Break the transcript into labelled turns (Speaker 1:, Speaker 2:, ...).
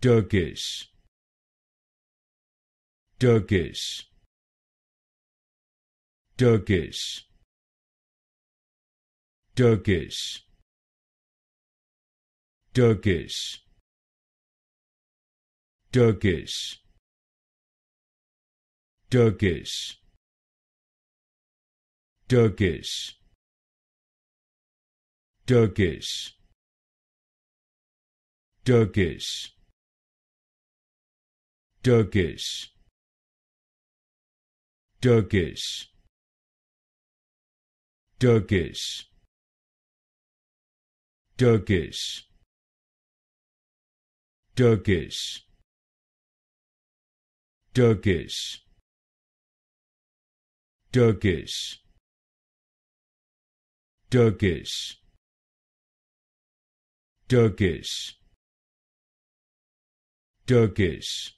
Speaker 1: Turkish Turkish Turkish Turkish Turkish Turkish Turkish Turkish Turkish Turkish Turkish Turkish Turkish Turkish Turkish Turkish Turkish Turkish Turkish Turkish